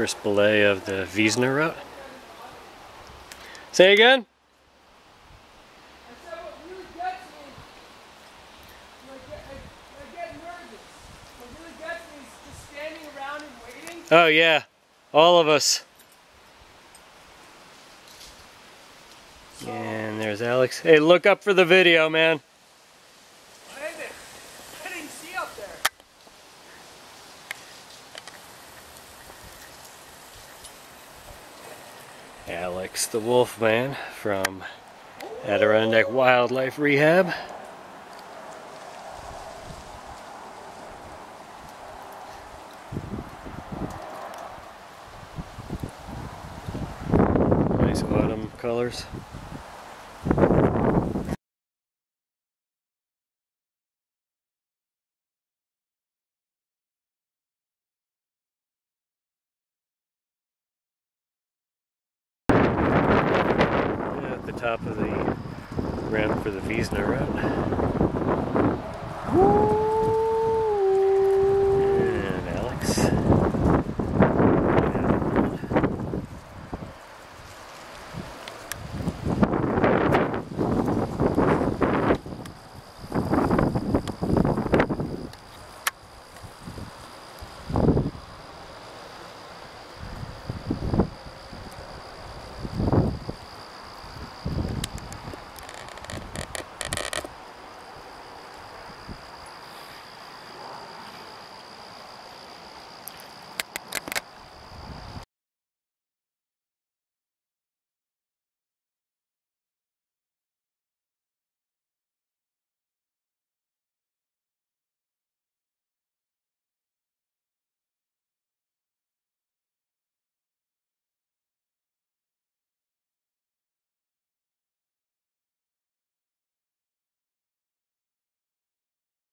First belay of the Wiessner route. Say again? Oh yeah, all of us. And there's Alex. Hey, look up for the video, man. Alex the Wolfman from Adirondack Wildlife Rehab. Nice autumn colors. Top of the ramp for the Wiessner route.